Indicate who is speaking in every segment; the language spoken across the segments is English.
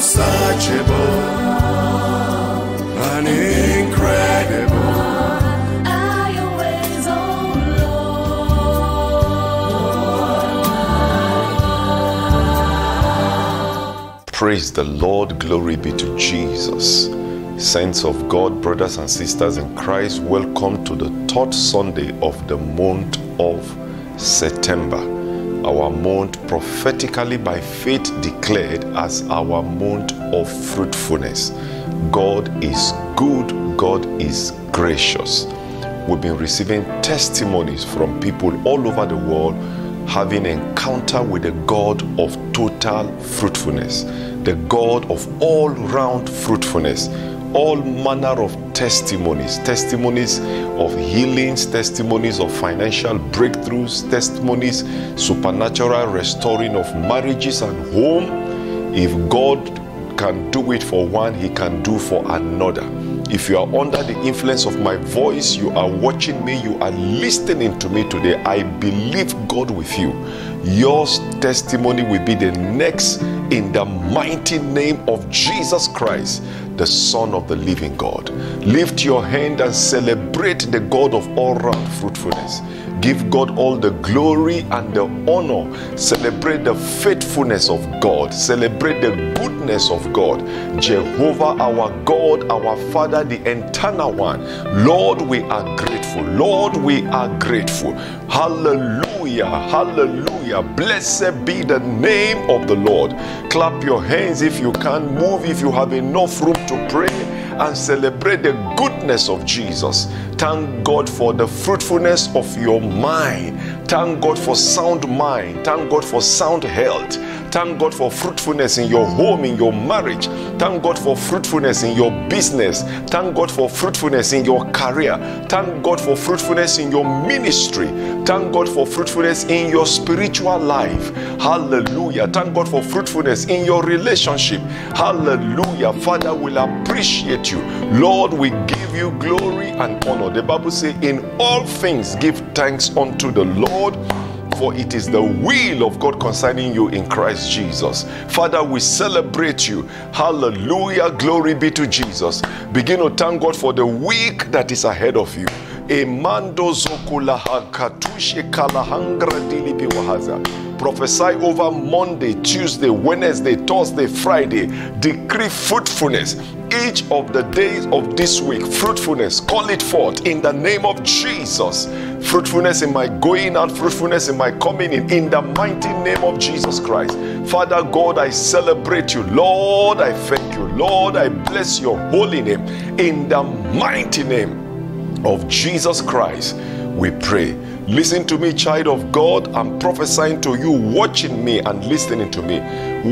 Speaker 1: unsearchable, and incredible.
Speaker 2: Are your ways, oh
Speaker 3: Praise the Lord. Glory be to Jesus. Saints of God, brothers and sisters in Christ, welcome to the third Sunday of the month of September. Our month prophetically by faith declared as our month of fruitfulness. God is good, God is gracious. We've been receiving testimonies from people all over the world having encounter with the God of total fruitfulness, the God of all round fruitfulness, all manner of testimonies, testimonies of healings, testimonies of financial breakthroughs, testimonies, supernatural restoring of marriages and home. If God can do it for one, He can do for another. If you are under the influence of my voice, you are watching me, you are listening to me today, I believe God with you. Your testimony will be the next in the mighty name of Jesus Christ, the Son of the living God. Lift your hand and celebrate the God of all round fruitfulness. Give God all the glory and the honor. Celebrate the faithfulness of God. Celebrate the goodness of God. Jehovah, our God, our Father, the eternal one. Lord, we are grateful. Lord, we are grateful. Hallelujah. Hallelujah. Hallelujah. Blessed be the name of the Lord. Clap your hands if you can. Move if you have enough room to pray and celebrate the goodness of Jesus. Thank God for the fruitfulness of your mind. Thank God for sound mind. Thank God for sound health. Thank God for fruitfulness in your home, in your marriage. Thank God for fruitfulness in your business. Thank God for fruitfulness in your career. Thank God for fruitfulness in your ministry. Thank God for fruitfulness in your spiritual life. Hallelujah. Thank God for fruitfulness in your relationship. Hallelujah. Father, will appreciate you. Lord, we give you glory and honor. The Bible says, in all things give thanks unto the Lord for it is the will of God concerning you in Christ Jesus. Father, we celebrate you. Hallelujah. Glory be to Jesus. Begin to thank God for the week that is ahead of you. Emando katushe kalahangra dilibi wahaza. Prophesy over Monday, Tuesday, Wednesday, Thursday, Friday. Decree fruitfulness each of the days of this week. Fruitfulness, call it forth in the name of Jesus. Fruitfulness in my going out, fruitfulness in my coming in, in the mighty name of Jesus Christ. Father God, I celebrate you. Lord, I thank you. Lord, I bless your holy name. In the mighty name of Jesus Christ, we pray. Listen to me, child of God. I'm prophesying to you, watching me and listening to me.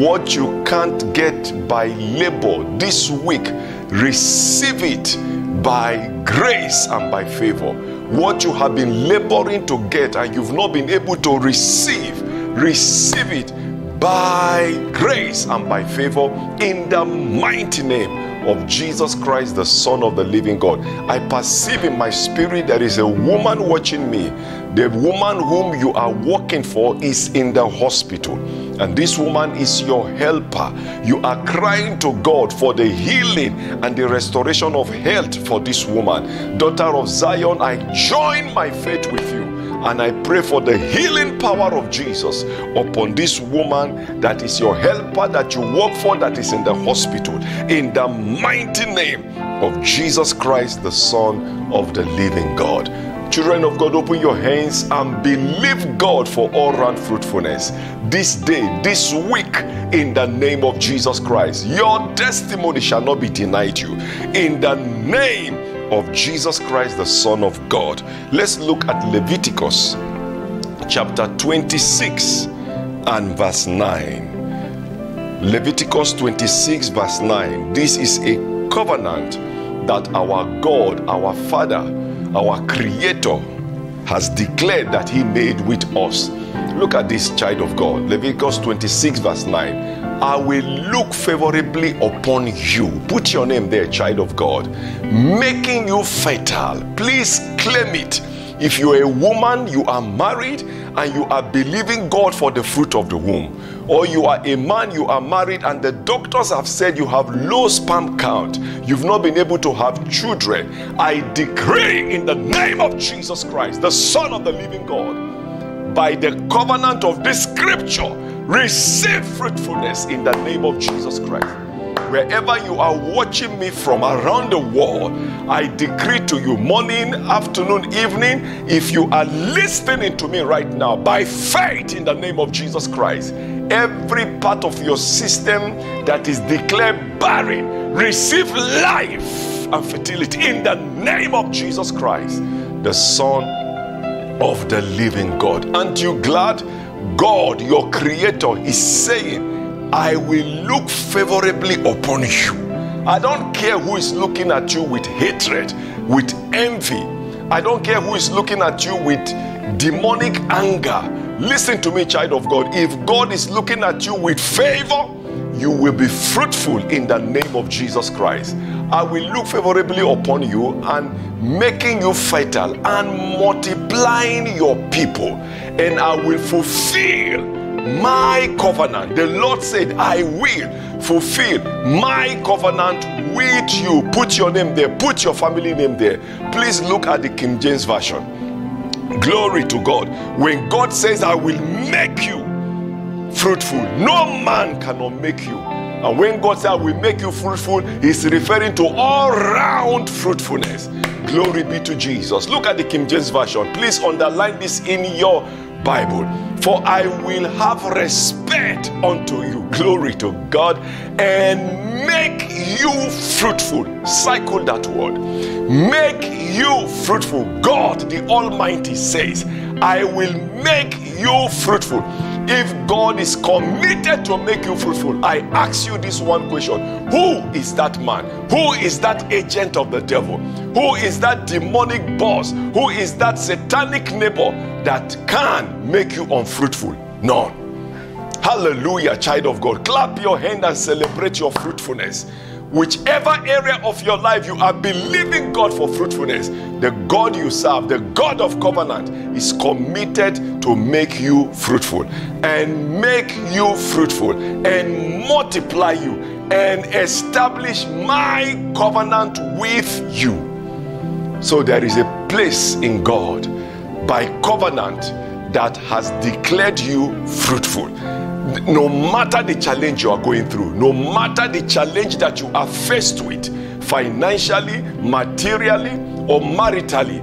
Speaker 3: What you can't get by labor this week, receive it by grace and by favor. What you have been laboring to get and you've not been able to receive, receive it by grace and by favor in the mighty name of Jesus Christ, the Son of the living God. I perceive in my spirit there is a woman watching me. The woman whom you are working for is in the hospital, and this woman is your helper. You are crying to God for the healing and the restoration of health for this woman. Daughter of Zion, I join my faith with you. And I pray for the healing power of Jesus upon this woman that is your helper, that you work for, that is in the hospital. In the mighty name of Jesus Christ, the Son of the living God. Children of God, open your hands and believe God for all round fruitfulness. This day, this week, in the name of Jesus Christ, your testimony shall not be denied you. In the name of Jesus Christ, the Son of God. Let's look at Leviticus chapter 26 and verse 9. Leviticus 26, verse 9. This is a covenant that our God, our Father, our Creator has declared that He made with us. Look at this child of God. Leviticus 26, verse 9. I will look favorably upon you. Put your name there, child of God. Making you fertile. Please claim it. If you're a woman, you are married, and you are believing God for the fruit of the womb, or you are a man, you are married, and the doctors have said you have low sperm count, you've not been able to have children, I decree in the name of Jesus Christ, the Son of the living God, by the covenant of this scripture, receive fruitfulness in the name of Jesus Christ wherever you are watching me from around the world, I decree to you, morning, afternoon, evening, if you are listening to me right now, by faith in the name of Jesus Christ, every part of your system that is declared barren, receive life and fertility in the name of Jesus Christ, the Son of the living God. Aren't you glad? God, your creator, is saying, I will look favorably upon you. I don't care who is looking at you with hatred, with envy. I don't care who is looking at you with demonic anger. Listen to me, child of God. If God is looking at you with favor, you will be fruitful in the name of Jesus Christ. I will look favorably upon you and making you fertile and multiplying your people, and I will fulfill my covenant. The Lord said, I will fulfill my covenant with you. Put your name there, put your family name there. Please look at the King James Version. Glory to God. When God says, I will make you fruitful, no man cannot make you. And when God says, I will make you fruitful, He's referring to all round fruitfulness. Glory be to Jesus. Look at the King James Version. Please underline this in your Bible. For I will have respect unto you, glory to God, and make you fruitful. Cycle that word. Make you fruitful. God the Almighty says, I will make you fruitful. If God is committed to make you fruitful, I ask you this one question Who is that man? Who is that agent of the devil? Who is that demonic boss? Who is that satanic neighbor that can make you unfruitful? None. Hallelujah, child of God. Clap your hand and celebrate your fruitfulness. Whichever area of your life you are believing God for fruitfulness, the God you serve, the God of covenant, is committed to make you fruitful and make you fruitful and multiply you and establish my covenant with you. So there is a place in God by covenant that has declared you fruitful no matter the challenge you are going through, no matter the challenge that you are faced with, financially, materially, or maritally,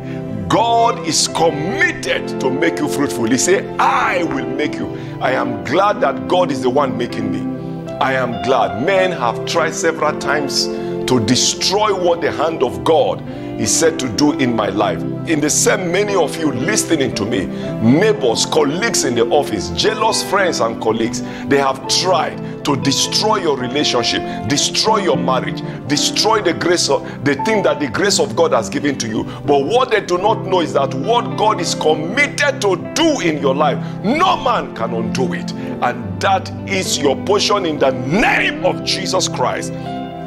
Speaker 3: God is committed to make you fruitful. He said, I will make you. I am glad that God is the one making me. I am glad. Men have tried several times to destroy what the hand of God is said to do in my life. In the same, many of you listening to me, neighbors, colleagues in the office, jealous friends and colleagues, they have tried to destroy your relationship, destroy your marriage, destroy the grace of the thing that the grace of God has given to you. But what they do not know is that what God is committed to do in your life, no man can undo it. And that is your portion in the name of Jesus Christ.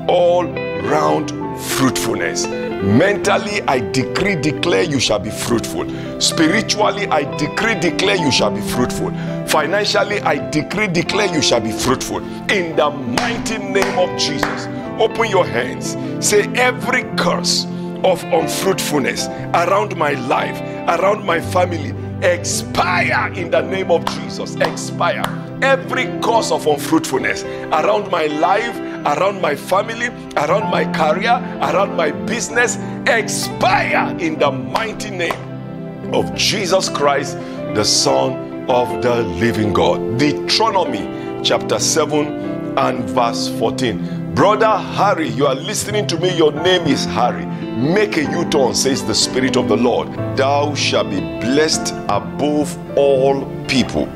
Speaker 3: All round fruitfulness. Mentally, I decree, declare you shall be fruitful. Spiritually, I decree, declare you shall be fruitful. Financially, I decree, declare you shall be fruitful. In the mighty name of Jesus, open your hands. Say, every curse of unfruitfulness around my life, around my family, expire in the name of Jesus. Expire. Every cause of unfruitfulness around my life, around my family, around my career, around my business, expire in the mighty name of Jesus Christ, the Son of the living God. Deuteronomy chapter 7 and verse 14. Brother Harry, you are listening to me. Your name is Harry. Make a U turn, says the Spirit of the Lord. Thou shalt be blessed above all people.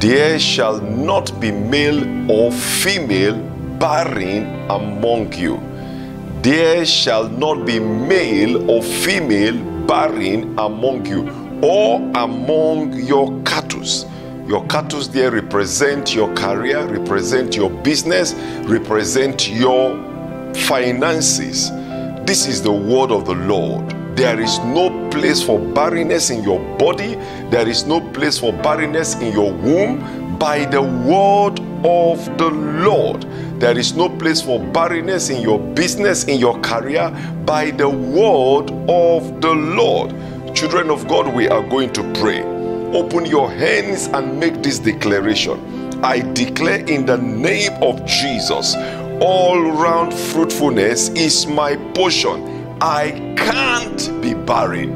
Speaker 3: There shall not be male or female barren among you. There shall not be male or female barren among you, or among your cattle. Your cattle there represent your career, represent your business, represent your finances. This is the word of the Lord. There is no place for barrenness in your body. There is no place for barrenness in your womb by the word of the Lord. There is no place for barrenness in your business, in your career by the word of the Lord. Children of God, we are going to pray. Open your hands and make this declaration. I declare in the name of Jesus, all round fruitfulness is my portion. I can't be barren.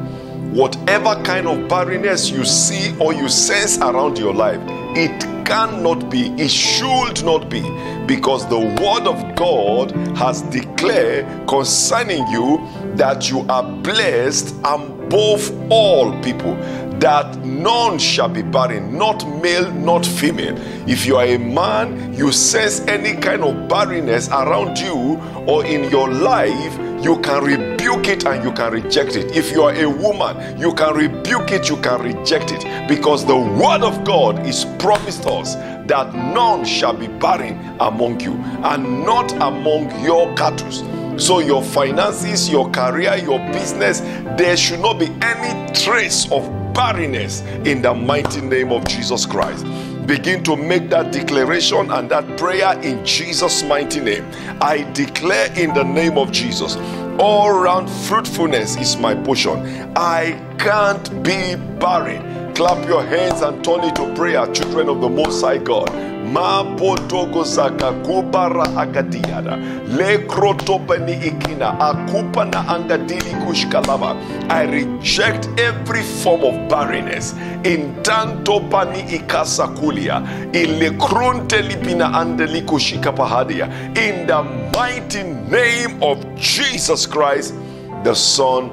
Speaker 3: Whatever kind of barrenness you see or you sense around your life, it cannot be, it should not be, because the word of God has declared concerning you that you are blessed above all people, that none shall be barren, not male, not female. If you are a man, you sense any kind of barrenness around you or in your life, you can rebuke it and you can reject it. If you are a woman, you can rebuke it, you can reject it. Because the word of God is promised us that none shall be barren among you and not among your cattle. So, your finances, your career, your business, there should not be any trace of barrenness in the mighty name of Jesus Christ. Begin to make that declaration and that prayer in Jesus' mighty name. I declare in the name of Jesus, all round fruitfulness is my portion. I can't be barren. Clap your hands and turn it to prayer, children of the Most High God. Ma potogo zaka kubara agadiada le krotopani ikina akupa na angadili kushkalaba. I reject every form of barrenness. In tanto pani ikasa kulia ile krunte lipina andeli kushika pahadia. In the mighty name of Jesus Christ, the Son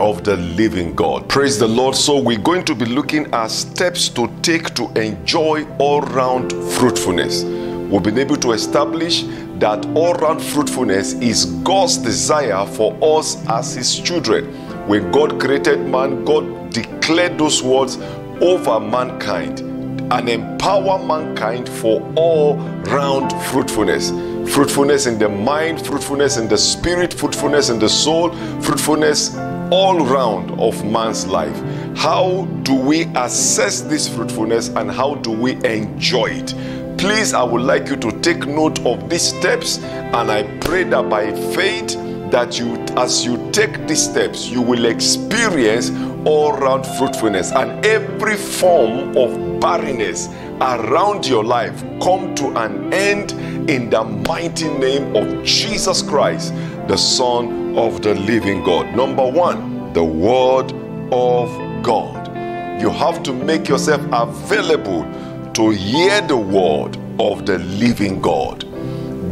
Speaker 3: of the living God. Praise the Lord. So, we're going to be looking at steps to take to enjoy all round fruitfulness. We've been able to establish that all round fruitfulness is God's desire for us as His children. When God created man, God declared those words over mankind and empower mankind for all round fruitfulness. Fruitfulness in the mind, fruitfulness in the spirit, fruitfulness in the soul, fruitfulness all round of man's life. How do we assess this fruitfulness and how do we enjoy it? Please, I would like you to take note of these steps, and I pray that by faith, that you, as you take these steps, you will experience all round fruitfulness and every form of barrenness around your life come to an end in the mighty name of Jesus Christ, the Son of the living God. Number one, the Word of God. You have to make yourself available to hear the Word of the living God.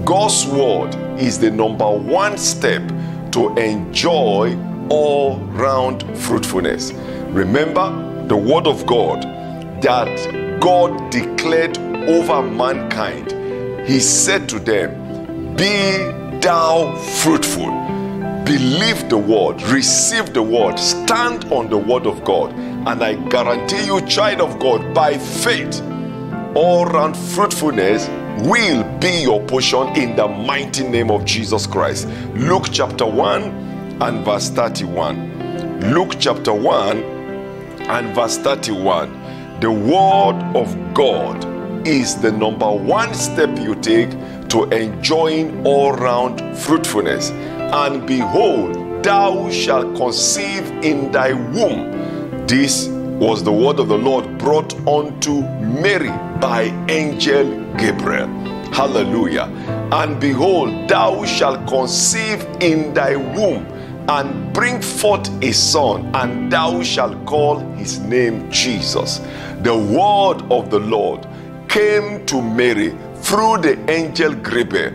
Speaker 3: God's Word is the number one step to enjoy all round fruitfulness. Remember the Word of God that God declared over mankind. He said to them, Be thou fruitful. Believe the word, receive the word, stand on the word of God. And I guarantee you, child of God, by faith, all round fruitfulness will be your portion in the mighty name of Jesus Christ. Luke chapter 1 and verse 31. Luke chapter 1 and verse 31. The word of God is the number one step you take to enjoying all round fruitfulness. And behold, thou shalt conceive in thy womb. This was the word of the Lord brought unto Mary by angel Gabriel. Hallelujah. And behold, thou shalt conceive in thy womb and bring forth a son, and thou shalt call his name Jesus. The word of the Lord came to Mary through the angel Gabriel.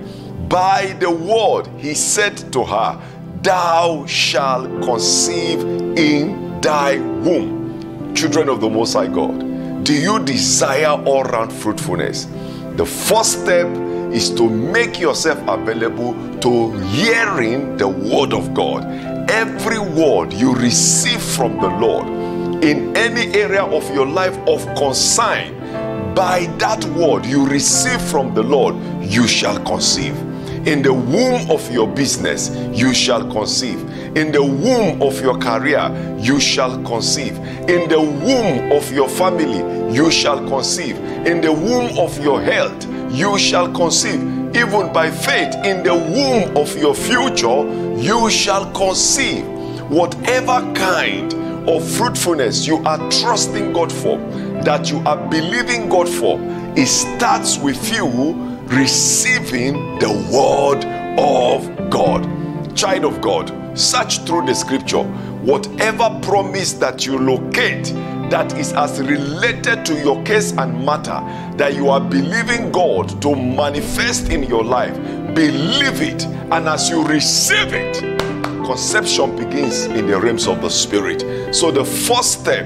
Speaker 3: By the word, he said to her, Thou shalt conceive in thy womb. Children of the Most High God, do you desire all round fruitfulness? The first step is to make yourself available to hearing the word of God. Every word you receive from the Lord in any area of your life of concern, by that word you receive from the Lord, you shall conceive. In the womb of your business, you shall conceive. In the womb of your career, you shall conceive. In the womb of your family, you shall conceive. In the womb of your health, you shall conceive. Even by faith, in the womb of your future, you shall conceive. Whatever kind of fruitfulness you are trusting God for, that you are believing God for, it starts with you receiving the word of God. Child of God, search through the scripture. Whatever promise that you locate that is as related to your case and matter that you are believing God to manifest in your life, believe it. And as you receive it, conception begins in the realms of the spirit. So the first step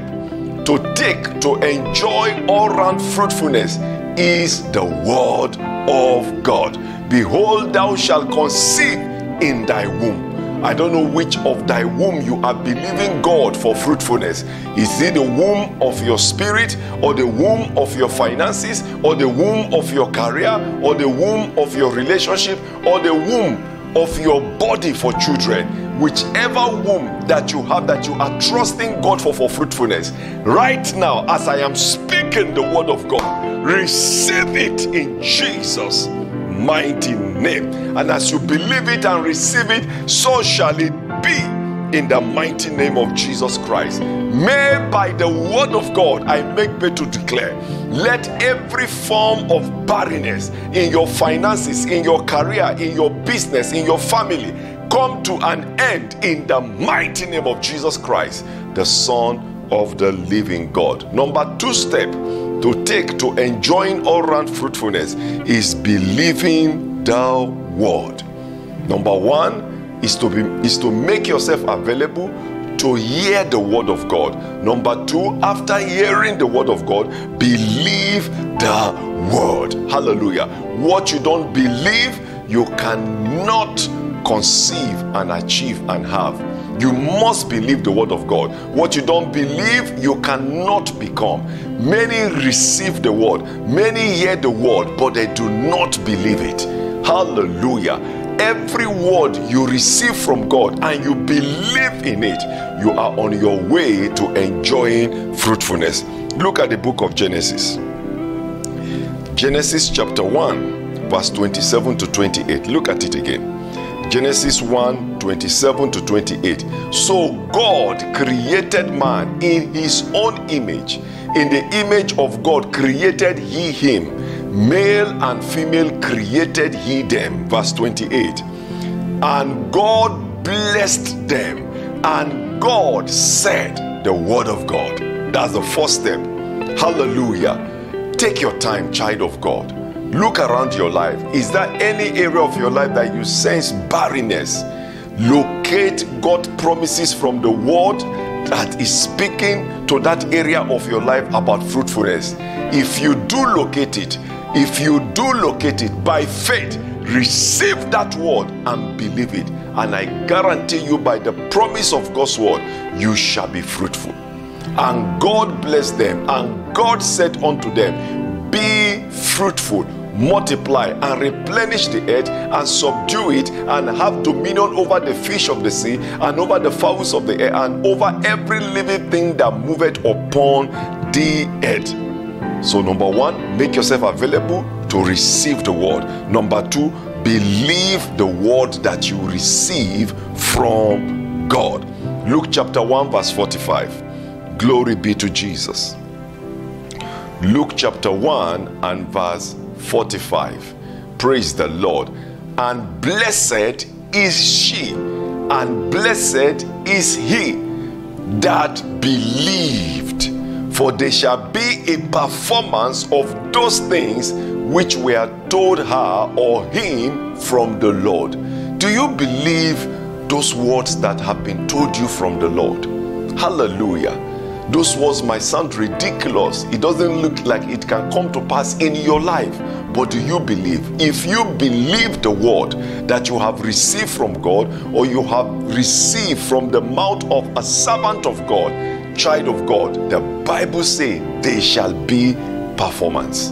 Speaker 3: to take to enjoy all round fruitfulness is the word of God. Behold, thou shalt conceive in thy womb. I don't know which of thy womb you are believing God for fruitfulness. Is it the womb of your spirit, or the womb of your finances, or the womb of your career, or the womb of your relationship, or the womb of your body for children? Whichever womb that you have that you are trusting God for for fruitfulness, right now, as I am speaking the word of God, receive it in Jesus' mighty name. And as you believe it and receive it, so shall it be in the mighty name of Jesus Christ. May by the word of God I make me to declare, let every form of barrenness in your finances, in your career, in your business, in your family come to an end in the mighty name of Jesus Christ, the Son of the living God. Number two step to take to enjoying all round fruitfulness is believing the word. Number one is to be is to make yourself available to hear the word of God. Number two, after hearing the word of God, believe the word. Hallelujah. What you don't believe, you cannot conceive and achieve and have. You must believe the word of God. What you don't believe, you cannot become. Many receive the word, many hear the word, but they do not believe it. Hallelujah. Every word you receive from God and you believe in it, you are on your way to enjoying fruitfulness. Look at the book of Genesis. Genesis chapter 1, verse 27 to 28. Look at it again. Genesis 1 27 to 28. So God created man in his own image. In the image of God created he him. Male and female created he them. Verse 28. And God blessed them. And God said the word of God. That's the first step. Hallelujah. Take your time, child of God. Look around your life. Is there any area of your life that you sense barrenness? Locate God promises from the word that is speaking to that area of your life about fruitfulness. If you do locate it, if you do locate it by faith, receive that word and believe it. And I guarantee you, by the promise of God's word, you shall be fruitful. And God blessed them, and God said unto them, Be fruitful, multiply, and replenish the earth, and subdue it, and have dominion over the fish of the sea, and over the fowls of the air, and over every living thing that moveth upon the earth. So, number one, make yourself available to receive the word. Number two, believe the word that you receive from God. Luke chapter 1, verse 45. Glory be to Jesus. Luke chapter 1 and verse 45. Praise the Lord. And blessed is she, and blessed is he that believed for there shall be a performance of those things which were told her or him from the Lord. Do you believe those words that have been told you from the Lord? Hallelujah. Those words might sound ridiculous. It doesn't look like it can come to pass in your life. But do you believe? If you believe the word that you have received from God or you have received from the mouth of a servant of God, child of God, the Bible says they shall be performance.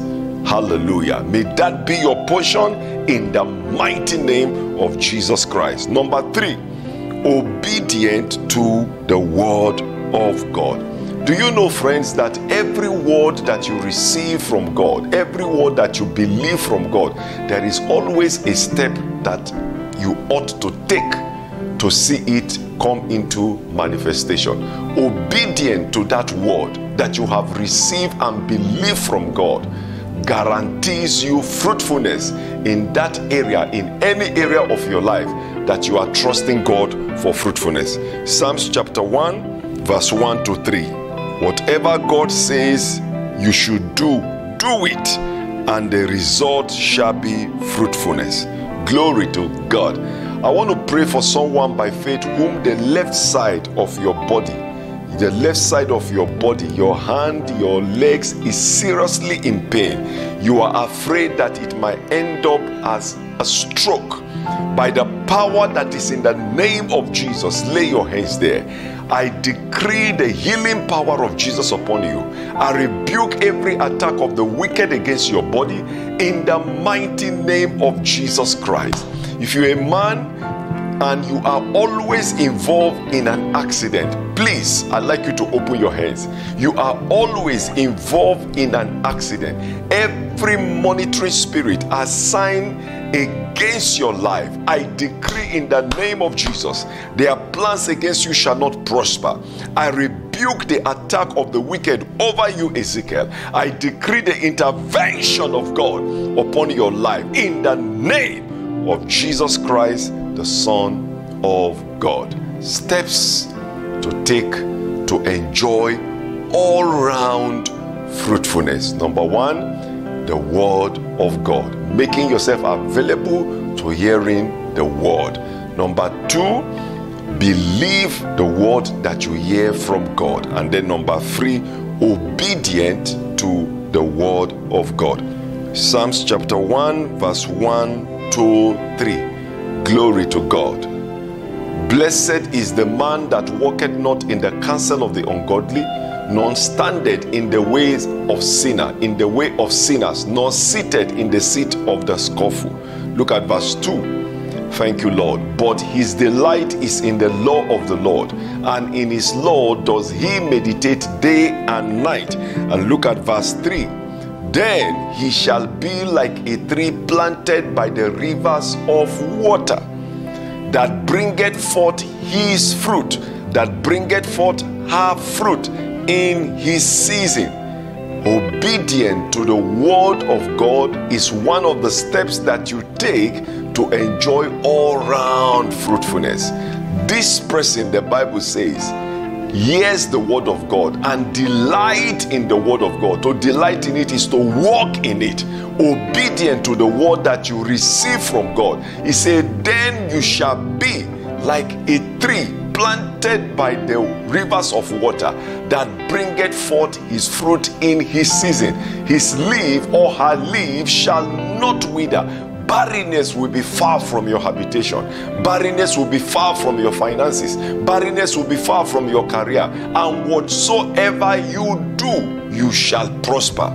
Speaker 3: Hallelujah. May that be your portion in the mighty name of Jesus Christ. Number three, obedient to the word of God. Do you know, friends, that every word that you receive from God, every word that you believe from God, there is always a step that you ought to take to see it come into manifestation. Obedient to that word that you have received and believe from God guarantees you fruitfulness in that area, in any area of your life that you are trusting God for fruitfulness. Psalms chapter 1, verse 1 to 3. Whatever God says you should do, do it, and the result shall be fruitfulness. Glory to God. I want to pray for someone by faith whom the left side of your body, the left side of your body, your hand, your legs is seriously in pain. You are afraid that it might end up as a stroke. By the power that is in the name of Jesus, lay your hands there. I decree the healing power of Jesus upon you. I rebuke every attack of the wicked against your body in the mighty name of Jesus Christ. If you're a man and you are always involved in an accident, please, I'd like you to open your hands. You are always involved in an accident. Every monitoring spirit assigned against your life, I decree in the name of Jesus, their plans against you shall not prosper. I rebuke the attack of the wicked over you, Ezekiel. I decree the intervention of God upon your life in the name of Jesus Christ, the Son of God. Steps to take to enjoy all round fruitfulness. Number one, the Word of God, making yourself available to hearing the Word. Number two, believe the Word that you hear from God. And then number three, obedient to the Word of God. Psalms chapter 1, verse 1 to 3. Glory to God. Blessed is the man that walketh not in the counsel of the ungodly, nor standeth in the ways of sinner, in the way of sinners, nor seated in the seat of the scornful. Look at verse 2. Thank you, Lord. But his delight is in the law of the Lord, and in his law does he meditate day and night. And look at verse 3. Then he shall be like a tree planted by the rivers of water that bringeth forth his fruit, that bringeth forth her fruit in his season. Obedient to the word of God is one of the steps that you take to enjoy all round fruitfulness. This person, the Bible says, hears the word of God and delight in the word of God. To delight in it is to walk in it, obedient to the word that you receive from God. He said, Then you shall be like a tree planted by the rivers of water that bringeth forth his fruit in his season. His leaf or her leaf shall not wither barrenness will be far from your habitation. Barrenness will be far from your finances. Barrenness will be far from your career. And whatsoever you do you shall prosper.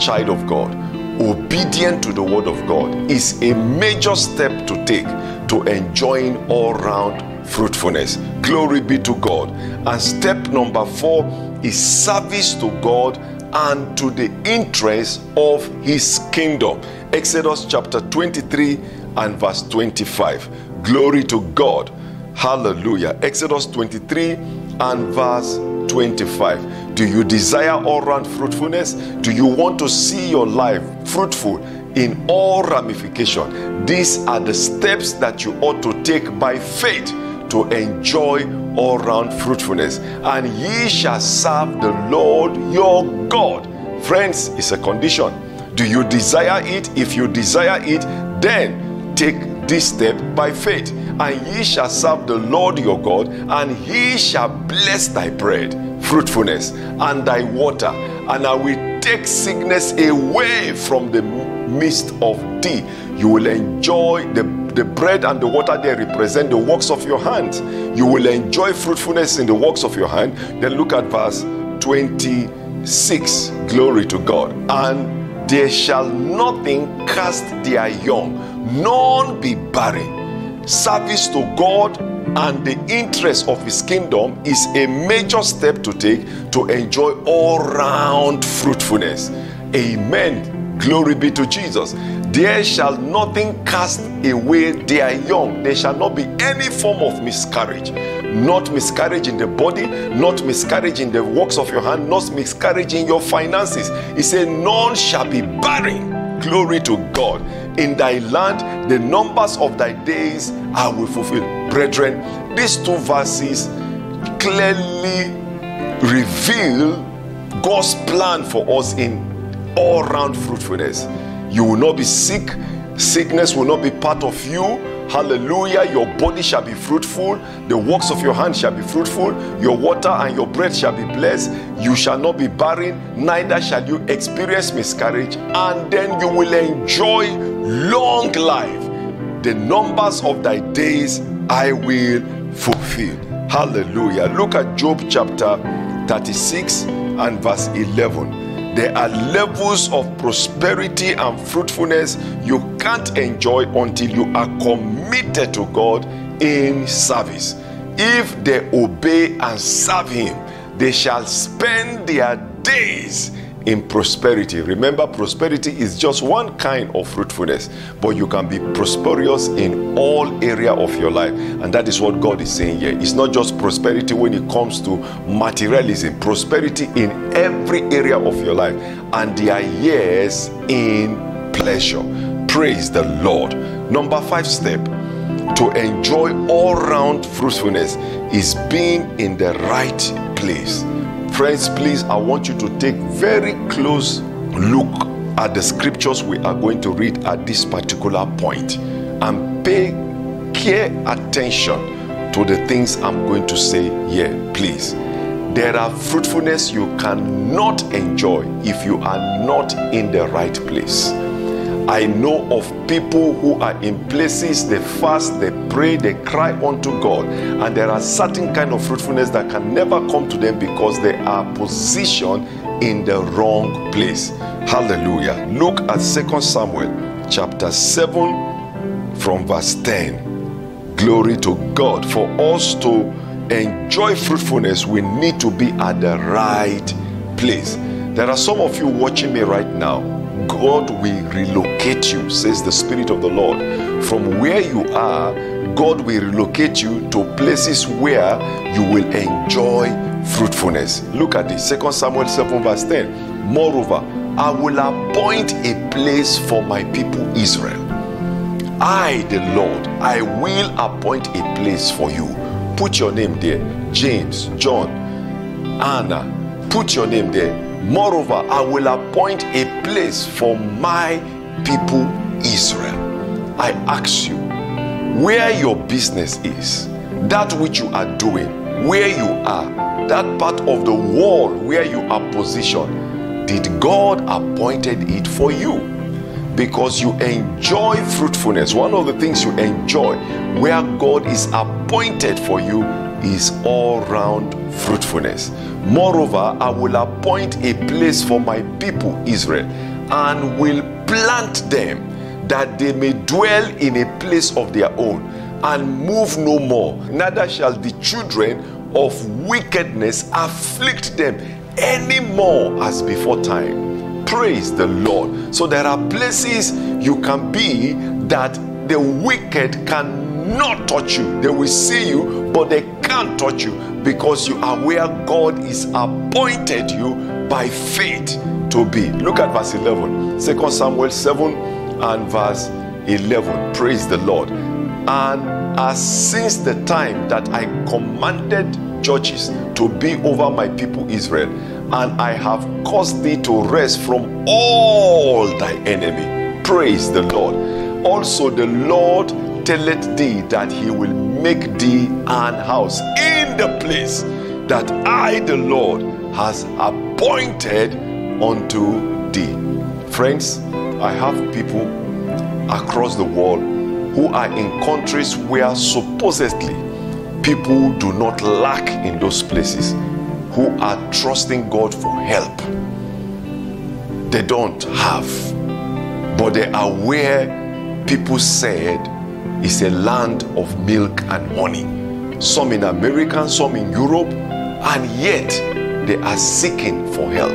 Speaker 3: Child of god obedient to the word of god is a major step to take to enjoying all round fruitfulness. Glory be to god. And step number four is service to god and to the interest of his kingdom. Exodus chapter 23 and verse 25. Glory to God. Hallelujah. Exodus 23 and verse 25. Do you desire all round fruitfulness? Do you want to see your life fruitful in all ramification? These are the steps that you ought to take by faith to enjoy all round fruitfulness. And ye shall serve the Lord your God. Friends, it's a condition. Do you desire it? If you desire it, then take this step by faith. And ye shall serve the Lord your God, and he shall bless thy bread, fruitfulness, and thy water. And I will take sickness away from the midst of thee. You will enjoy the the bread and the water they represent the works of your hands. You will enjoy fruitfulness in the works of your hand. Then look at verse 26. Glory to God. And there shall nothing cast their young, none be barren. service to God and the interest of his kingdom is a major step to take to enjoy all round fruitfulness. Amen. Glory be to Jesus. There shall nothing cast away their young. There shall not be any form of miscarriage. Not miscarriage in the body, not miscarriage in the works of your hand, not miscarriage in your finances. He said, None shall be barren. Glory to God. In thy land, the numbers of thy days I will fulfill. Brethren, these two verses clearly reveal God's plan for us in all round fruitfulness. You will not be sick, sickness will not be part of you. Hallelujah. Your body shall be fruitful, the works of your hand shall be fruitful, your water and your bread shall be blessed. You shall not be barren, neither shall you experience miscarriage, and then you will enjoy long life. The numbers of thy days I will fulfill. Hallelujah. Look at Job chapter 36 and verse 11. There are levels of prosperity and fruitfulness you can't enjoy until you are committed to God in service. If they obey and serve Him, they shall spend their days in prosperity. Remember, prosperity is just one kind of fruitfulness, but you can be prosperous in all area of your life, and that is what God is saying here. It's not just prosperity when it comes to materialism, prosperity in every area of your life, and their years in pleasure. Praise the Lord. Number five step to enjoy all round fruitfulness is being in the right place. Friends, please, I want you to take very close look at the scriptures we are going to read at this particular point and pay care attention to the things I'm going to say here, please. There are fruitfulness you cannot enjoy if you are not in the right place. I know of people who are in places they fast, they pray, they cry unto God, and there are certain kind of fruitfulness that can never come to them because they are positioned in the wrong place. Hallelujah. Look at 2 Samuel chapter 7 from verse 10. Glory to God. For us to enjoy fruitfulness, we need to be at the right place. There are some of you watching me right now God will relocate you, says the Spirit of the Lord. From where you are, God will relocate you to places where you will enjoy fruitfulness. Look at this 2 Samuel 7, verse 10. Moreover, I will appoint a place for my people Israel. I, the Lord, I will appoint a place for you. Put your name there. James, John, Anna, put your name there Moreover, I will appoint a place for my people Israel. I ask you, where your business is, that which you are doing, where you are, that part of the world where you are positioned, did God appointed it for you? Because you enjoy fruitfulness. One of the things you enjoy where God is appointed for you is all round fruitfulness. Moreover, I will appoint a place for my people Israel and will plant them that they may dwell in a place of their own and move no more. Neither shall the children of wickedness afflict them any more as before time. Praise the Lord. So there are places you can be that the wicked cannot touch you. They will see you, but they can't touch you because you are where God is appointed you by faith to be. Look at verse 11. 2 Samuel 7 and verse 11. Praise the Lord. And as since the time that I commanded judges to be over my people Israel, and I have caused thee to rest from all thy enemy. Praise the Lord. Also, the Lord telleth thee that he will make thee an house in the place that I, the Lord, has appointed unto thee. Friends, I have people across the world who are in countries where supposedly people do not lack in those places, who are trusting God for help. They don't have, but they are where people said is a land of milk and honey. Some in America, some in Europe, and yet they are seeking for help.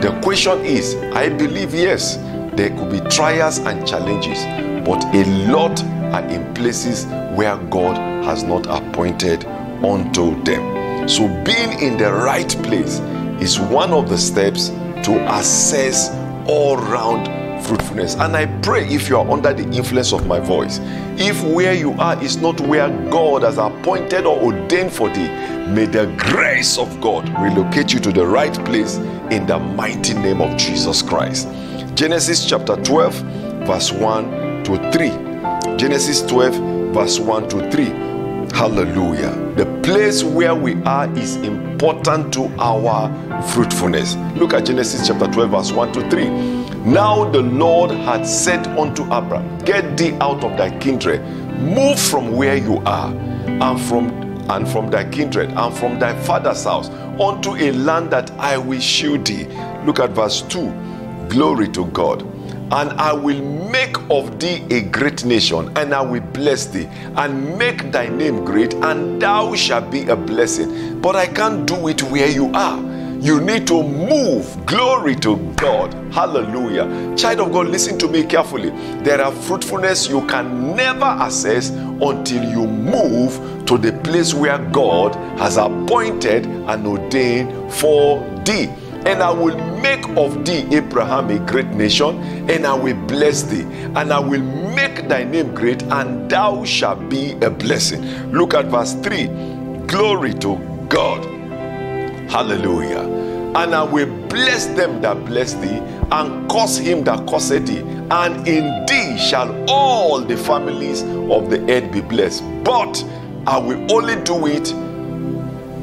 Speaker 3: The question is I believe, yes, there could be trials and challenges, but a lot are in places where God has not appointed unto them. So, being in the right place is one of the steps to assess all round fruitfulness. And I pray if you are under the influence of my voice, if where you are is not where God has appointed or ordained for thee, may the grace of God relocate you to the right place in the mighty name of Jesus Christ. Genesis chapter 12, verse 1 to 3. Genesis 12, verse 1 to 3. Hallelujah. The place where we are is important to our fruitfulness. Look at Genesis chapter 12, verse 1 to 3. Now the Lord had said unto Abram, Get thee out of thy kindred, move from where you are, and from and from thy kindred, and from thy father's house, unto a land that I will shew thee. Look at verse 2. Glory to God and I will make of thee a great nation, and I will bless thee, and make thy name great, and thou shalt be a blessing. But I can't do it where you are. You need to move. Glory to God. Hallelujah. Child of God, listen to me carefully. There are fruitfulness you can never access until you move to the place where God has appointed and ordained for thee and I will make of thee, Abraham, a great nation, and I will bless thee, and I will make thy name great, and thou shalt be a blessing. Look at verse 3. Glory to God. Hallelujah. And I will bless them that bless thee, and curse him that curseth thee, and in thee shall all the families of the earth be blessed. But I will only do it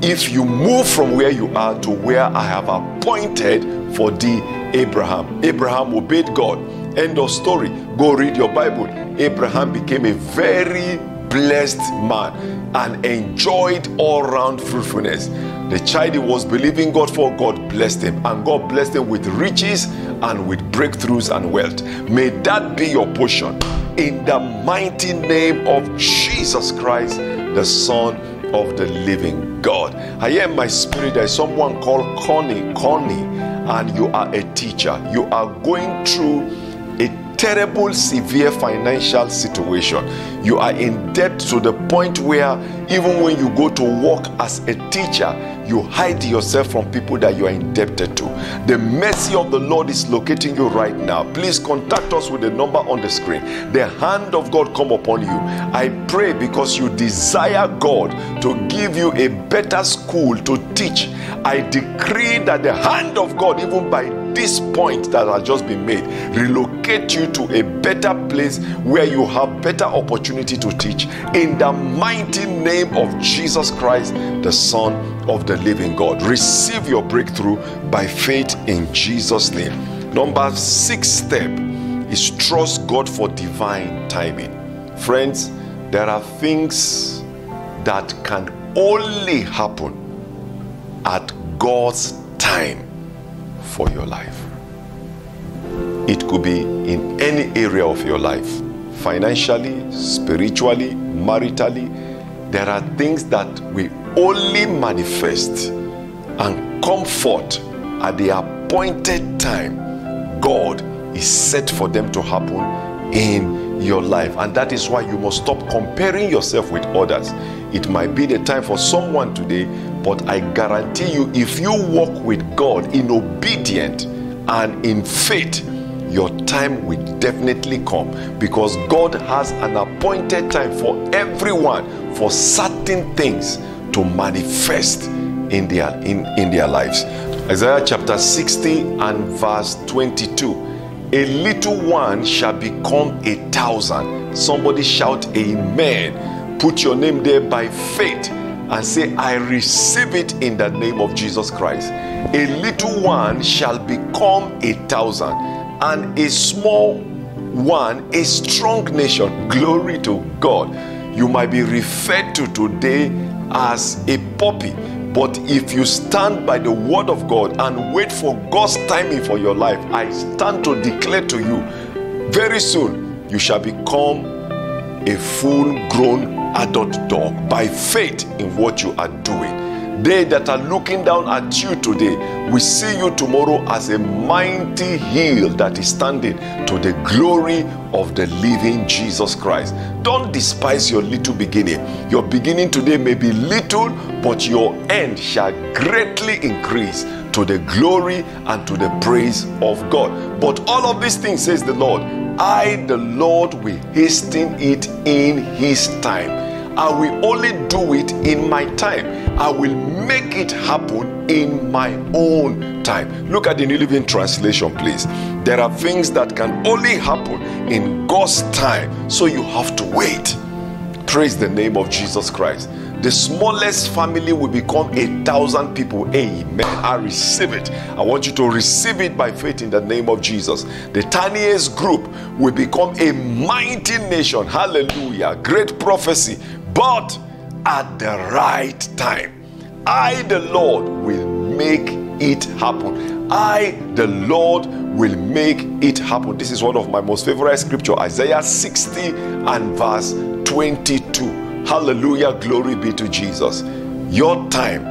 Speaker 3: if you move from where you are to where I have appointed for thee, Abraham. Abraham obeyed God. End of story. Go read your Bible. Abraham became a very blessed man and enjoyed all round fruitfulness. The child he was believing God for, God blessed him, and God blessed him with riches and with breakthroughs and wealth. May that be your portion in the mighty name of Jesus Christ, the Son of the living God. I hear my spirit there's someone called Connie, Connie, and you are a teacher. You are going through terrible, severe financial situation. You are in debt to the point where even when you go to work as a teacher, you hide yourself from people that you are indebted to. The mercy of the Lord is locating you right now. Please contact us with the number on the screen. The hand of God come upon you. I pray because you desire God to give you a better school to teach. I decree that the hand of God, even by this point that has just been made, relocate you to a better place where you have better opportunity to teach. In the mighty name of Jesus Christ, the Son of the living God. Receive your breakthrough by faith in Jesus' name. Number six step is trust God for divine timing. Friends, there are things that can only happen at God's time for your life. It could be in any area of your life financially, spiritually, maritally. There are things that we only manifest and come forth at the appointed time God is set for them to happen in your life. And that is why you must stop comparing yourself with others. It might be the time for someone today, but I guarantee you, if you walk with God in obedience and in faith, your time will definitely come because God has an appointed time for everyone for certain things to manifest in their in, in their lives. Isaiah chapter 60 and verse 22. A little one shall become a thousand. Somebody shout amen. Put your name there by faith and say, I receive it in the name of Jesus Christ. A little one shall become a thousand, and a small one a strong nation. Glory to God. You might be referred to today as a puppy, but if you stand by the word of God and wait for God's timing for your life, I stand to declare to you very soon you shall become a full grown adult dog by faith in what you are doing. They that are looking down at you today will see you tomorrow as a mighty hill that is standing to the glory of the living Jesus Christ. Don't despise your little beginning. Your beginning today may be little, but your end shall greatly increase to the glory and to the praise of God. But all of these things, says the Lord, I, the Lord, will hasten it in His time. I will only do it in my time. I will make it happen in my own time. Look at the New Living Translation, please. There are things that can only happen in God's time, so you have to wait. Praise the name of Jesus Christ. The smallest family will become a thousand people. Amen. I receive it. I want you to receive it by faith in the name of Jesus. The tiniest group will become a mighty nation. Hallelujah. Great prophecy. But at the right time, I, the Lord, will make it happen. I, the Lord, will make it happen. This is one of my most favorite scripture, Isaiah 60 and verse 22. Hallelujah, glory be to Jesus. Your time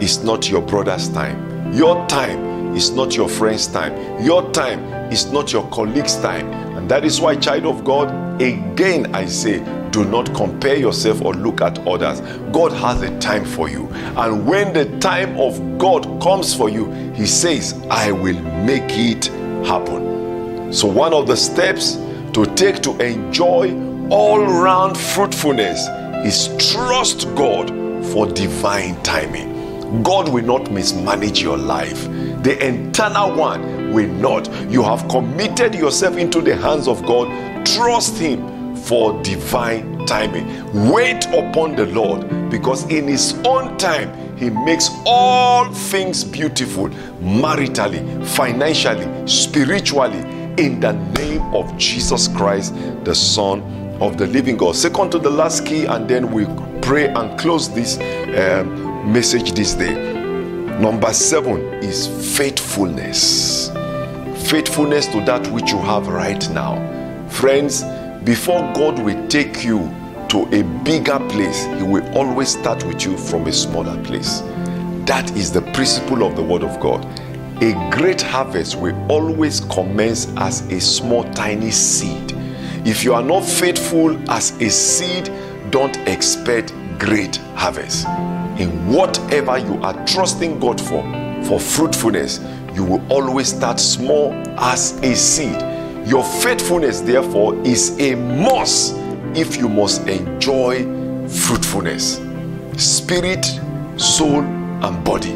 Speaker 3: is not your brother's time. Your time is not your friend's time. Your time is not your colleague's time. And that is why, child of God, again I say, do not compare yourself or look at others. God has a time for you. And when the time of God comes for you, He says, I will make it happen. So, one of the steps to take to enjoy all round fruitfulness is trust God for divine timing. God will not mismanage your life. The eternal one will not. You have committed yourself into the hands of God. Trust Him for divine timing. Wait upon the Lord because in His own time, He makes all things beautiful maritally, financially, spiritually, in the name of Jesus Christ, the Son of the living God. Second to the last key, and then we pray and close this um, message this day. Number seven is faithfulness. Faithfulness to that which you have right now. Friends, before God will take you to a bigger place, He will always start with you from a smaller place. That is the principle of the Word of God. A great harvest will always commence as a small, tiny seed. If you are not faithful as a seed, don't expect great harvest. In whatever you are trusting God for, for fruitfulness, you will always start small as a seed. Your faithfulness, therefore, is a must if you must enjoy fruitfulness spirit, soul, and body.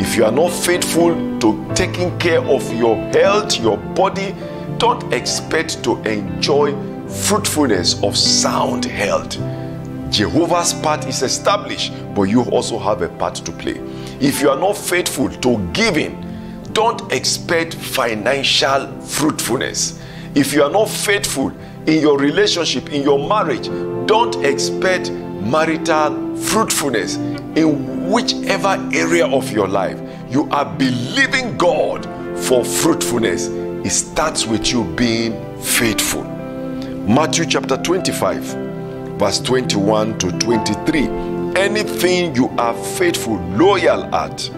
Speaker 3: If you are not faithful to taking care of your health, your body, don't expect to enjoy fruitfulness of sound health. Jehovah's part is established, but you also have a part to play. If you are not faithful to giving, don't expect financial fruitfulness. If you are not faithful in your relationship, in your marriage, don't expect marital fruitfulness in whichever area of your life. You are believing God for fruitfulness. It starts with you being faithful. Matthew chapter 25, verse 21 to 23. Anything you are faithful, loyal at,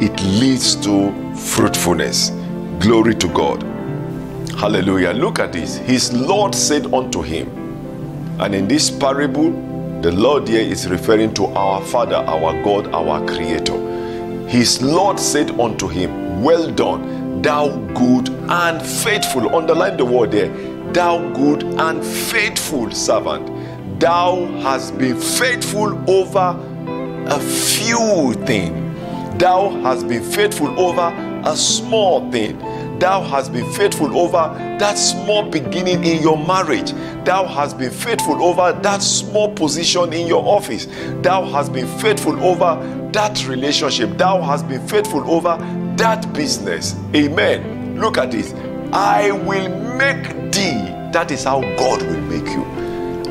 Speaker 3: it leads to fruitfulness. Glory to God. Hallelujah. Look at this. His Lord said unto him, and in this parable, the Lord here is referring to our Father, our God, our Creator. His Lord said unto him, Well done, thou good and faithful. Underline the word there. Thou good and faithful servant. Thou hast been faithful over a few things. Thou hast been faithful over a small thing. Thou hast been faithful over that small beginning in your marriage. Thou hast been faithful over that small position in your office. Thou hast been faithful over that relationship. Thou hast been faithful over that business. Amen. Look at this. I will make thee. That is how God will make you.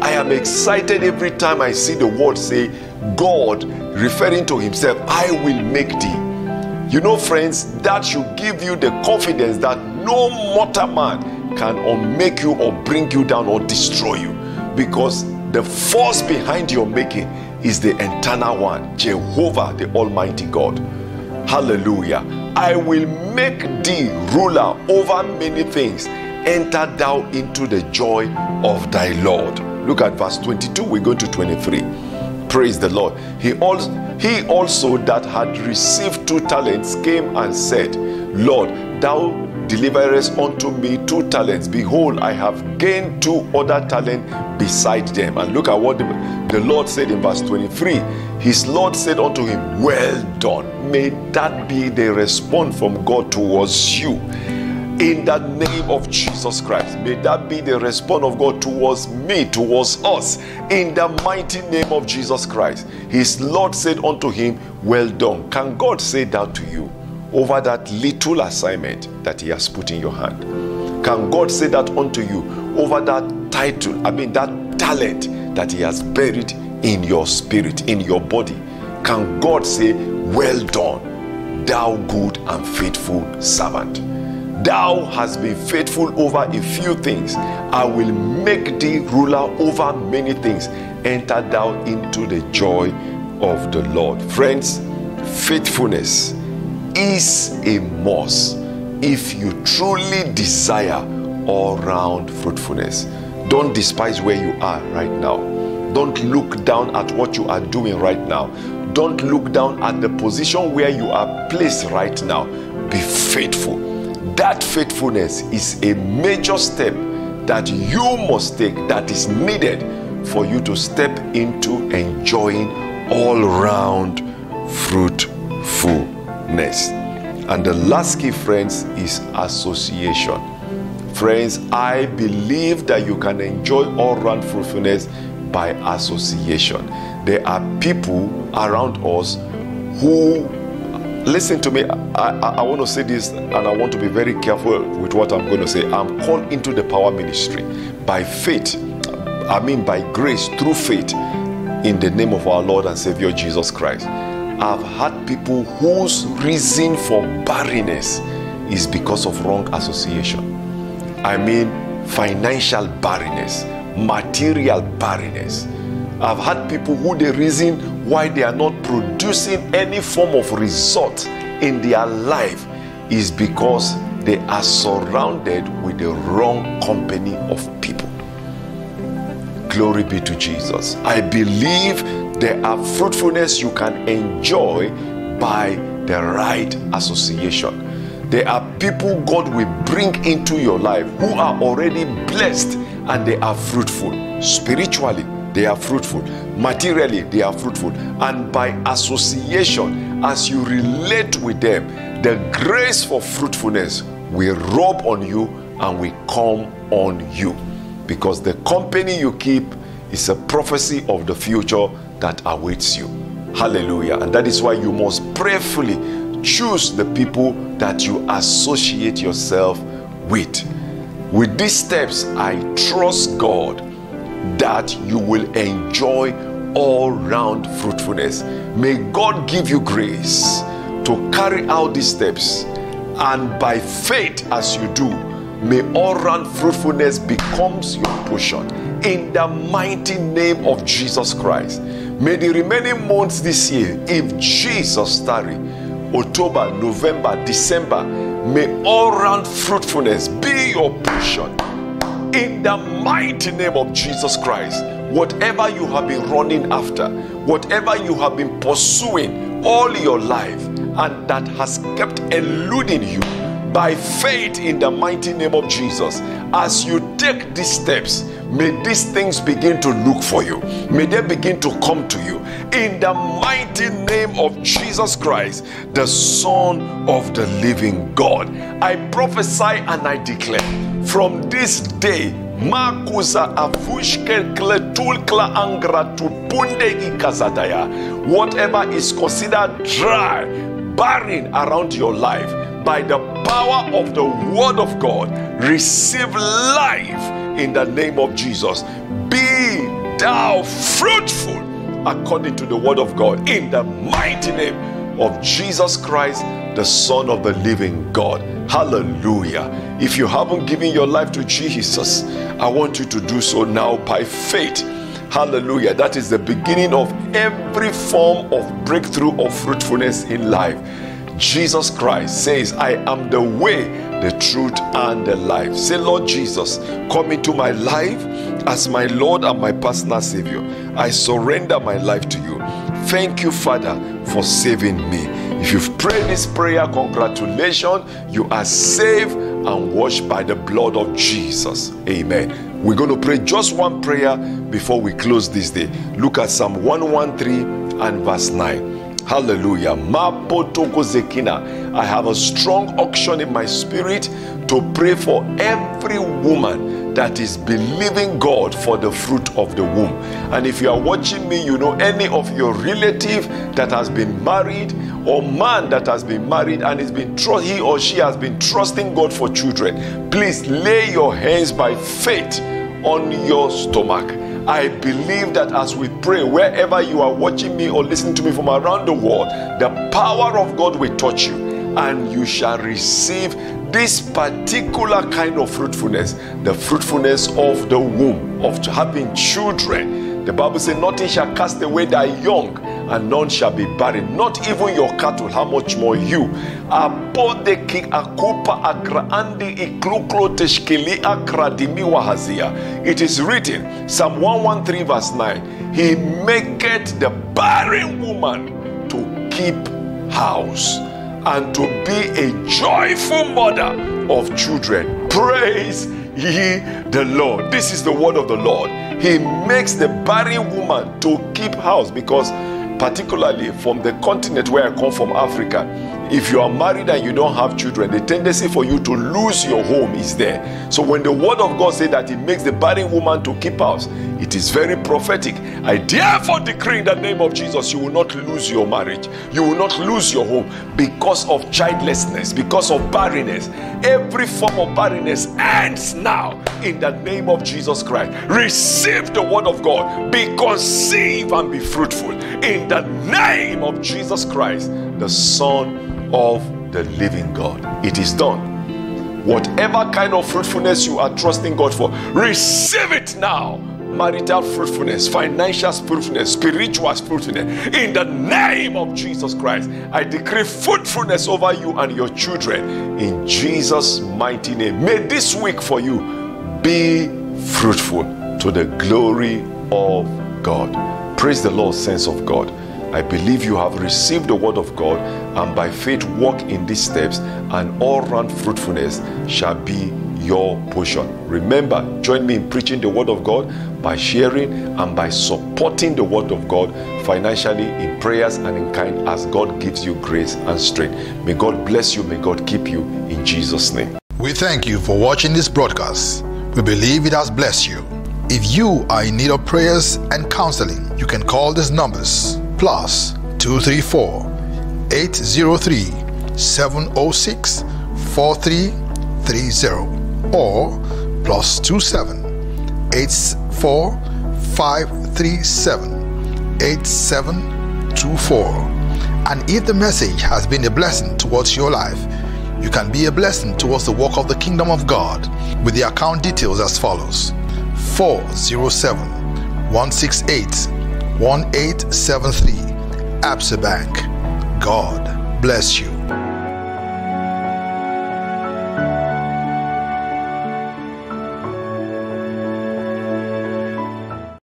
Speaker 3: I am excited every time I see the word say, God referring to Himself, I will make thee. You know, friends, that should give you the confidence that no mortal man can unmake you or bring you down or destroy you. because the force behind your making is the eternal one, Jehovah, the Almighty God. Hallelujah. I will make thee ruler over many things. Enter thou into the joy of thy Lord. Look at verse 22. We're going to 23. Praise the Lord. He also, he also that had received two talents came and said, Lord, thou deliverest unto me two talents. Behold, I have gained two other talents beside them. And look at what the, the Lord said in verse 23. His Lord said unto him, Well done. May that be the response from God towards you. In the name of Jesus Christ, may that be the response of God towards me, towards us. In the mighty name of Jesus Christ, his Lord said unto him, Well done. Can God say that to you? Over that little assignment that He has put in your hand? Can God say that unto you over that title, I mean, that talent that He has buried in your spirit, in your body? Can God say, Well done, thou good and faithful servant? Thou hast been faithful over a few things. I will make thee ruler over many things. Enter thou into the joy of the Lord. Friends, faithfulness is a must if you truly desire all round fruitfulness. Don't despise where you are right now. Don't look down at what you are doing right now. Don't look down at the position where you are placed right now. Be faithful. That faithfulness is a major step that you must take, that is needed for you to step into enjoying all round fruitfulness. And the last key, friends, is association. Friends, I believe that you can enjoy all round fruitfulness by association. There are people around us who, listen to me, I, I, I want to say this and I want to be very careful with what I'm going to say. I'm called into the power ministry by faith, I mean by grace, through faith, in the name of our Lord and Savior Jesus Christ. I've had people whose reason for barrenness is because of wrong association. I mean, financial barrenness, material barrenness. I've had people who the reason why they are not producing any form of result in their life is because they are surrounded with the wrong company of people. Glory be to Jesus. I believe there are fruitfulness you can enjoy by the right association. There are people God will bring into your life who are already blessed and they are fruitful. Spiritually, they are fruitful. Materially, they are fruitful. And by association, as you relate with them, the grace for fruitfulness will rub on you and will come on you. Because the company you keep is a prophecy of the future that awaits you. Hallelujah. And that is why you must prayerfully choose the people that you associate yourself with. With these steps, I trust God that you will enjoy all round fruitfulness. May God give you grace to carry out these steps. And by faith, as you do, may all round fruitfulness becomes your portion. In the mighty name of Jesus Christ. May the remaining months this year, if Jesus tarry, October, November, December, may all round fruitfulness be your portion. In the mighty name of Jesus Christ, whatever you have been running after, whatever you have been pursuing all your life, and that has kept eluding you, by faith in the mighty name of Jesus, as you take these steps, may these things begin to look for you. May they begin to come to you. In the mighty name of Jesus Christ, the Son of the living God, I prophesy and I declare from this day. Angra tupunde ikazadaya. Whatever is considered dry, barren around your life, by the power of the word of God, receive life in the name of Jesus. Be thou fruitful according to the word of God in the mighty name of Jesus Christ, the Son of the living God. Hallelujah. If you haven't given your life to Jesus, I want you to do so now by faith. Hallelujah. That is the beginning of every form of breakthrough of fruitfulness in life. Jesus Christ says, I am the way, the truth, and the life. Say, Lord Jesus, come into my life as my Lord and my personal Savior. I surrender my life to you. Thank you, Father, for saving me. If you've prayed this prayer, congratulations. You are saved and washed by the blood of Jesus. Amen. We're going to pray just one prayer before we close this day. Look at Psalm 113 and verse 9. Hallelujah. I have a strong auction in my spirit to pray for every woman that is believing God for the fruit of the womb. And if you are watching me, you know any of your relative that has been married or man that has been married and is been tr- he or she has been trusting God for children, please lay your hands by faith on your stomach I believe that as we pray, wherever you are watching me or listening to me from around the world, the power of God will touch you and you shall receive this particular kind of fruitfulness the fruitfulness of the womb, of having children. The Bible says, Nothing shall cast away thy young and none shall be barren. Not even your cattle, how much more you? It is written, Psalm 113, verse 9, He maketh the barren woman to keep house and to be a joyful mother of children. Praise ye the Lord. This is the word of the Lord. He makes the barren woman to keep house because particularly from the continent where I come from, Africa, if you are married and you don't have children, the tendency for you to lose your home is there. So when the word of God says that it makes the barren woman to keep house, it is very prophetic. I therefore decree in the name of Jesus, you will not lose your marriage, you will not lose your home because of childlessness, because of barrenness. Every form of barrenness ends now in the name of Jesus Christ. Receive the word of God, be conceived and be fruitful in the name of Jesus Christ, the Son of the living God. It is done. Whatever kind of fruitfulness you are trusting God for, receive it now. Marital fruitfulness, financial fruitfulness, spiritual fruitfulness. In the name of Jesus Christ, I decree fruitfulness over you and your children. In Jesus' mighty name. May this week for you be fruitful to the glory of God. Praise the Lord, sense of God. I believe you have received the word of God and by faith walk in these steps, and all round fruitfulness shall be your portion. Remember, join me in preaching the word of God by sharing and by supporting the word of God financially in prayers and in kind as God gives you grace and strength. May God bless you, may God keep you in Jesus' name.
Speaker 4: We thank you for watching this broadcast. We believe it has blessed you. If you are in need of prayers and counseling, you can call these numbers plus 234 803 706 4330 or plus 27 84 537 8724. And if the message has been a blessing towards your life, you can be a blessing towards the work of the kingdom of God with the account details as follows 407 168 1873. Absa Bank. God bless you.